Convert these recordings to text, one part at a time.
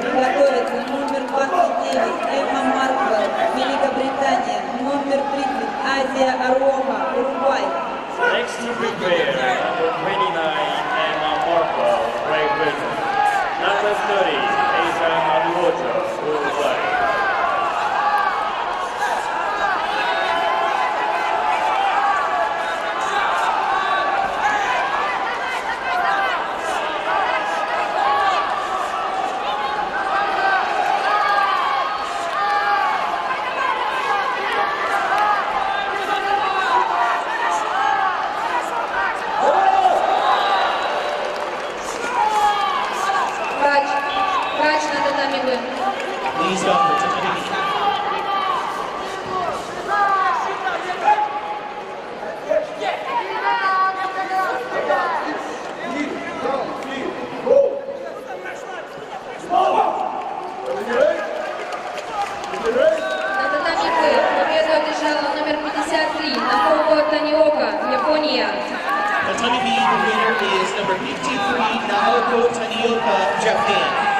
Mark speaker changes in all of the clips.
Speaker 1: Приготовиться номер 29 Эмма Марквелл, Великобритания. Номер 30 Азия Ароха, Уругвай.
Speaker 2: Next to prepare, number 29, Emma Markle, Great Britain.
Speaker 3: Please don't Japan.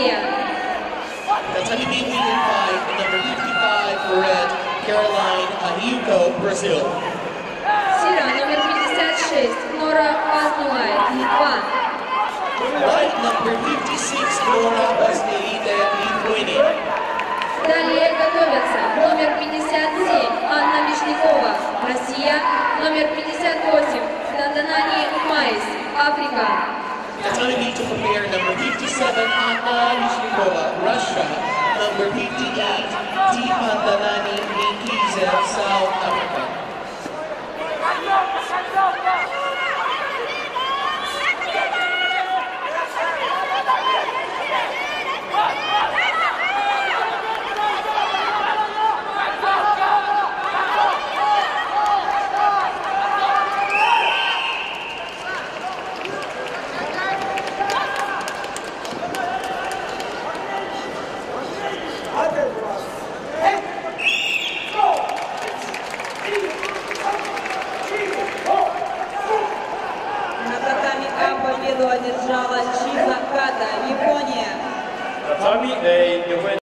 Speaker 3: Tatami B winner by number 55 for red, Caroline Ahiuko, Brazil.
Speaker 4: Сира номер 56 Нора Пазнулай, Литва.
Speaker 3: White number 56, Nora Basnelita, Lithuania.
Speaker 4: Далее готовятся номер 57 Анна Вишнякова, Россия, номер 58 Данданани Майс, Африка.
Speaker 3: Tatami B to prepare number 57, Anna Vishnikova, Russia. Number 58, Deepa Dalani, Inkiza, South
Speaker 1: победу одержала Чиза Ката, Япония.